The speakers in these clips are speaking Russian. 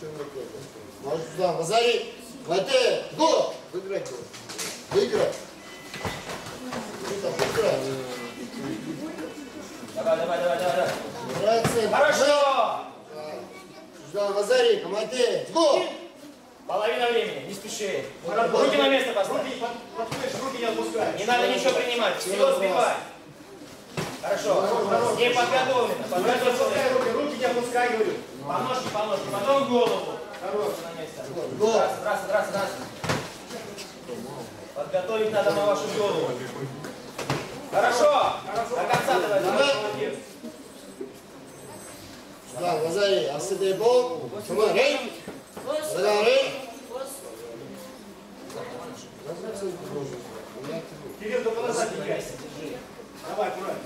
Сюда, Лазари. Хватай. Го! Выиграть его. Выиграть. Давай, давай, давай, давай. Братцы, Хорошо! Сюда, Лазари, команде. Го! Половина времени, не спеши. Руки на место поставь. Подходишь, руки не отпускай. Не надо ничего принимать, всего сбивай. Хорошо, не подготовлено, подготовлено. руки, руки не отпускай, говорю. По ножке, по ножке, потом голову. Хорош. На место. Го! Раз, раз, раз, раз. Подготовить надо на вашу голову. Хорошо, до конца давай. Молодец. Сюда, Лазари, Асиде Бог. Сюда, Рей. Сюда, Рей. Кирилл, только назад не гайся. Давай, аккуратно.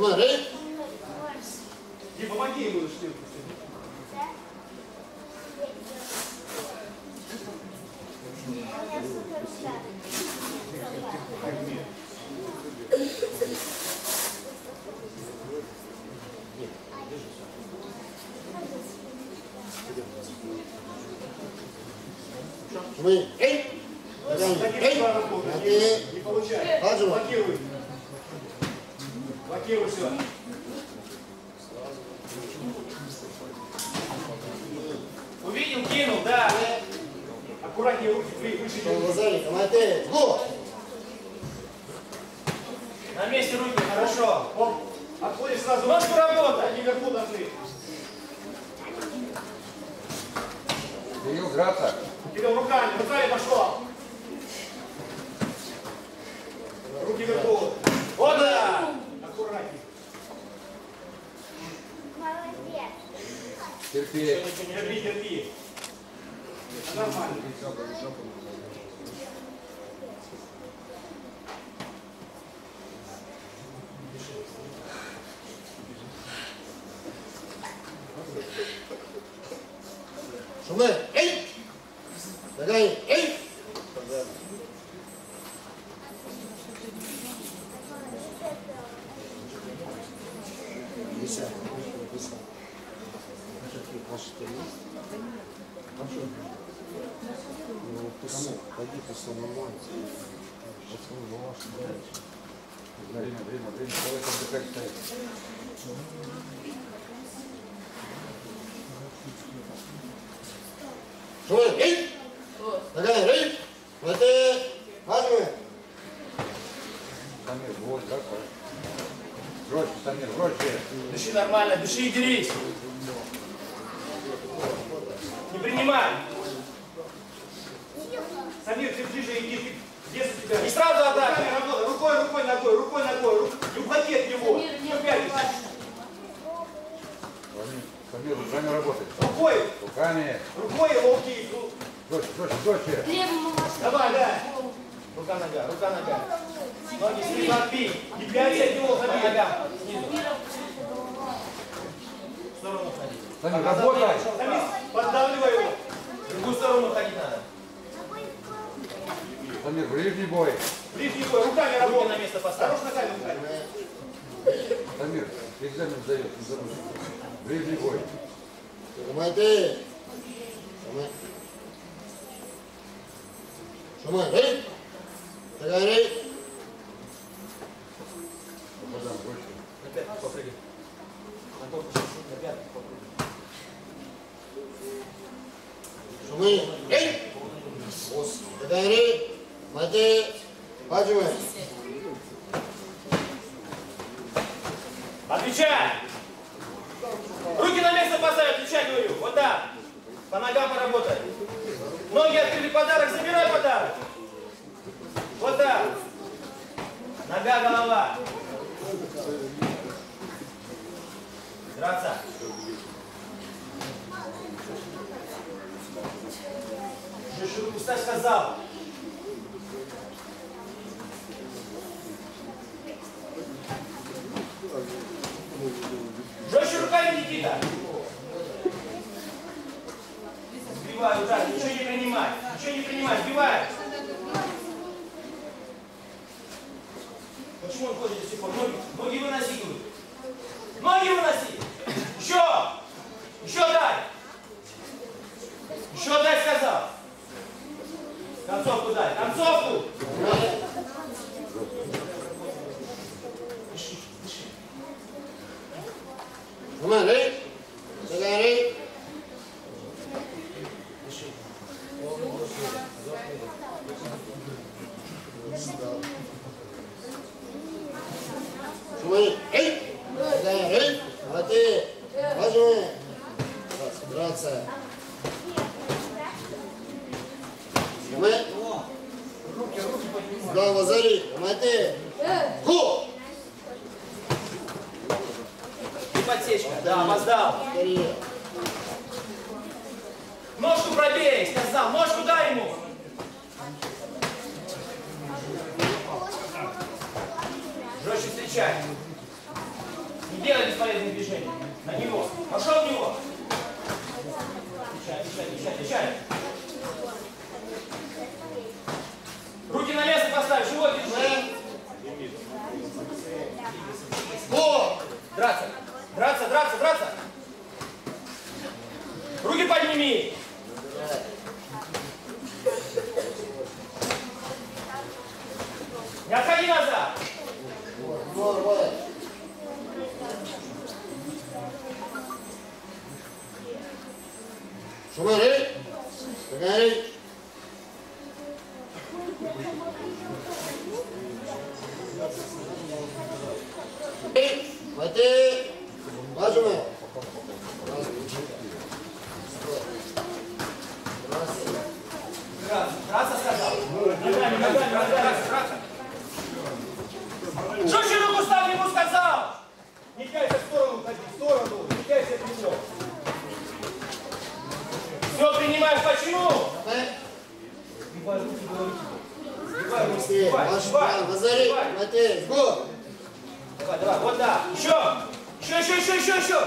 Рей. И помоги ему штирку. Мы. Слова работают. Команде. Не получай. Аджу. Блокируй. Блокируй все. Увидел, кинул, да. Аккуратнее руки, вы- выше Лазари, команде. Го! На месте руки, хорошо. Оп. Отходишь сразу. Работай. Они вверху должны. Кирилл, драться. Кирилл, руками, руками пошел. Руки вверху. Вот да. Аккуратнее. Молодец. Терпеть. Терпи, терпи. Нормально. Сюда, Рей. Дагай, Рей. Вися, вися. Ну, пусть, пойди, пусть он нормально. Пацаны, ну ваш Время, время, время. Давай там дыхать стоит. Сюда, Рей. Дагай, Рей. Хватай. Аджу. Самир, вот, драться. Жестче, Самир, жестче. Дыши нормально, дыши и дерись. Принимай. Самир, ты ближе иди. Где у тебя? Не сразу работай. Рукой, рукой, ногой, рукой, ногой. Рук- Не уходи от него. Не пятись. Самир, Самир, руками работает. Рукой, Руками. рукой локти. Жестче, жестче, жестче. Давай, да. Рука, нога, рука, нога. Ноги снизу отбей. Не пять от него, ходи. Нога снизу. В сторону ходи. Самир, Пока работай. поддавливай его. В другую сторону ходить надо. Самир, ближний бой. Ближний бой, руками Руки на работай. место поставь. Хорош ногами руками. Самир, экзамен сдаешь, не забудь. Ближний бой. Команде. Команде. Шумай, Рей. Дагай, Рей. Попадам. На пятку попрыгай. На корпус, на пятку попрыгай. Дагай, Рей. Команде. Аджу. Отвечай! Руки на место поставь, отвечай, говорю. Вот так. По ногам поработай. Ноги открыли подарок, забирай подарок. Вот так. Нога, голова. Драться. Руку ставь, сказал. Жестче руками, Никита. Сбивай удар, ничего не принимай. Ничего не принимай, сбивай. почему он ходит до сих пор? Ноги, ноги выноси, говорю. Ноги выноси. Еще. Еще дай. Еще дай, сказал. Концовку дай. Концовку. Смотри. Смотри. Смотри. Эй. Смотри. Смотри. Возьми. Драться. Смотри. Голова зари. Смотри. Го. И подсечка. Да, Ножку пробей, сказал. Ножку дай ему. Жестче встречай. Не делай бесполезных движений. На него. Пошел в него. Отвечай, отвечай, отвечай, отвечай. Руки на место поставь, живот держи. Го. Драться, драться, драться, драться. Руки подними. Не отходи назад. Нормально. Смотри. Смотри. Эй, Смотри. Возьми. Драться, драться сказал. Ногами, ногами, ногами, драться, драться. Жестче руку ставь, ему сказал. Не кайся в сторону, ходи, в сторону. Не кайся от него. Все принимаешь, почему? Сбивай руки, говорю тебе. Сбивай руки, Давай. Смотри. Го. Давай, давай, вот да. Еще. Еще, еще, еще, еще, еще.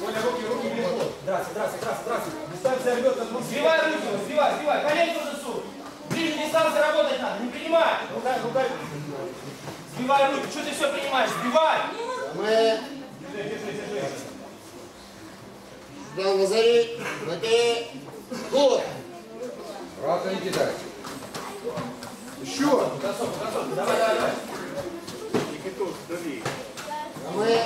Коля, руки, руки вверху. Драться, драться, драться, драться. Дистанция рвет от руки. Сбивай руки, сбивай, сбивай. Колени тоже суд. Ближе дистанции работать надо, не принимай. Рукай, рукай. Сбивай руки, что ты все принимаешь? Сбивай. Мы. Сюда Назари. Смотри. Го. Драться не кидай. Еще. Концовку, концовку. Давай, давай, давай. Мы.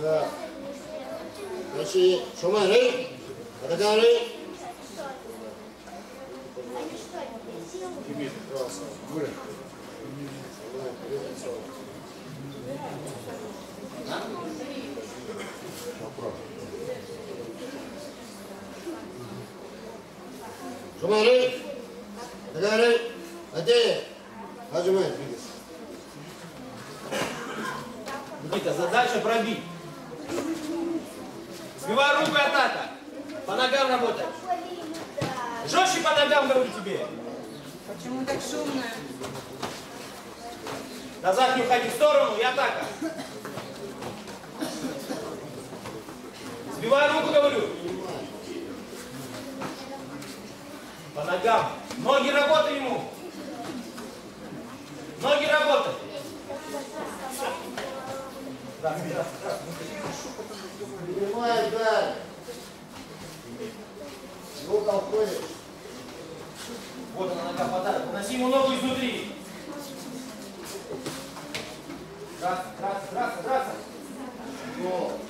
Да. Значит, смотри. Смотри. Смотри. Смотри. Смотри. Нажимай, двигайся. Никита, задача пробить. Сбивай руку и атака. По ногам работай. Жестче по ногам, говорю тебе. Почему так шумно? Назад не уходи в сторону и атака. Сбивай руку, говорю. По ногам. Ноги работай ему. Ноги работай. Принимай, да. Ну, толкуешь. Вот она нога подарок. Уноси ему ногу изнутри. Драться, драться, драться, драться. Го.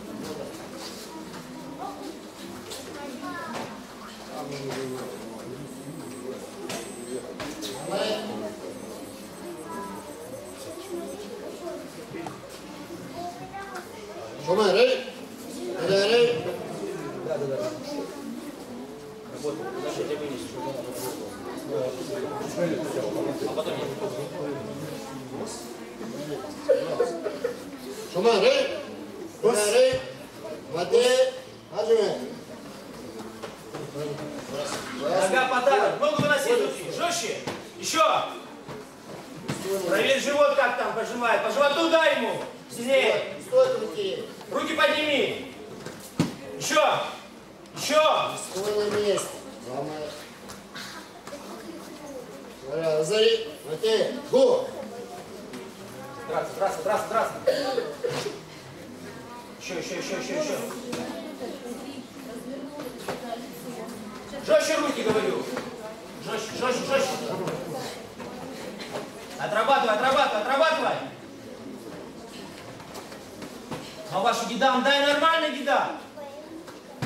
Смотри. Смотри. Работай. Иначе я тебя вынесу. А потом я. Смотри. Смотри. Смотри. Нажимай. Нога подарок. Ногу выноси изнутри. Жестче. Еще. Проверь живот, как там пожимает. По животу дай ему. Стой на месте. Главное. Говоря, Зари, окей, го. Драться, драться, драться, драться. Еще, еще, еще, еще, еще. Жестче руки, говорю. Жестче, жестче, жестче. Отрабатывай, отрабатывай, отрабатывай. А вашу гидам дай нормально гида.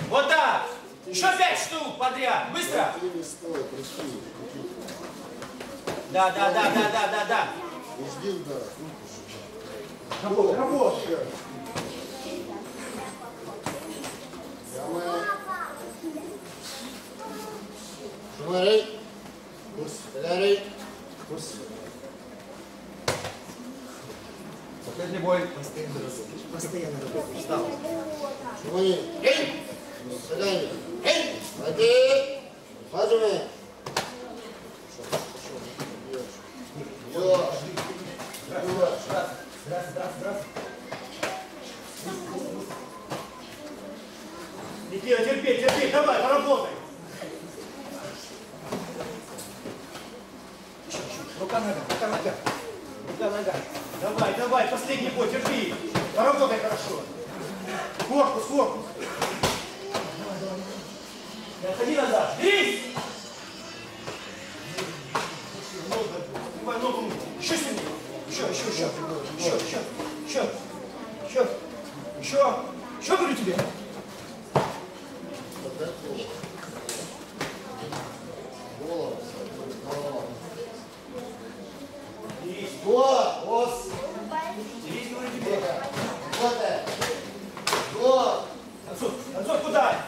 Вот так. Еще пять штук подряд. Быстро. Да, да, да, да, да, да, да. Работай, работай. Шумарей. Курс. Толярей. Курс. Последний бой. Постоянно работаешь. Встал. Шумарей. Эй! Толярей. Эй! Один. Хаживай. Бьешь. Бьешь. Никита, терпи, терпи, давай, поработай. Рука, нога, рука, нога. Рука, нога. Давай, давай, последний бой, терпи. Поработай хорошо. Корпус, корпус. Не отходи назад. Бери! Давай ногу. Еще сильнее. Еще, еще, еще. Еще, еще. Еще. Еще. Еще. Еще говорю тебе. Голову. Голова. Берись. Го. Ос. Берись, говорю тебе. Вот это. Го. Танцуй, танцуй, куда?